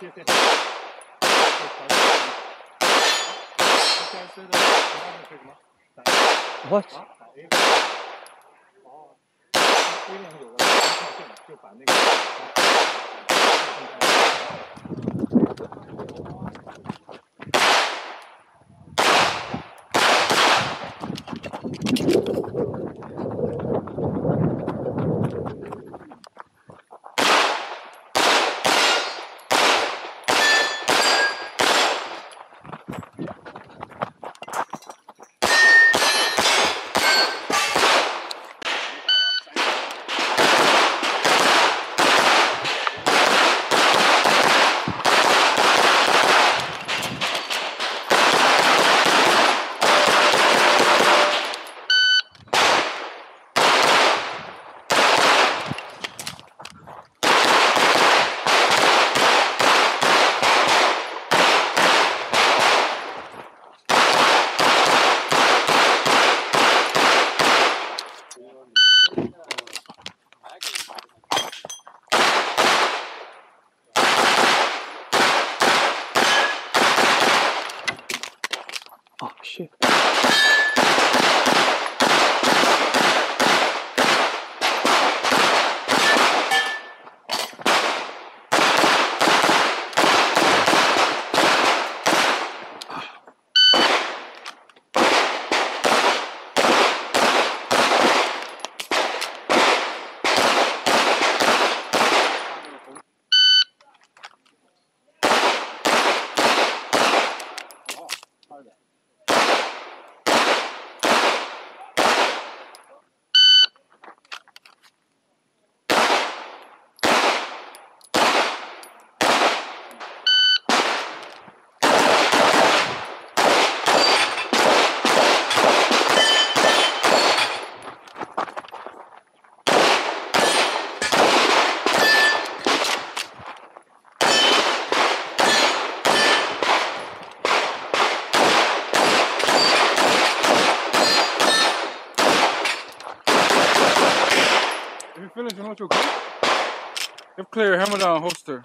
对对对，就就调那个，个，就调那个。什么？Oh shit. You're feeling, you know what good? If clear, hammer down, holster.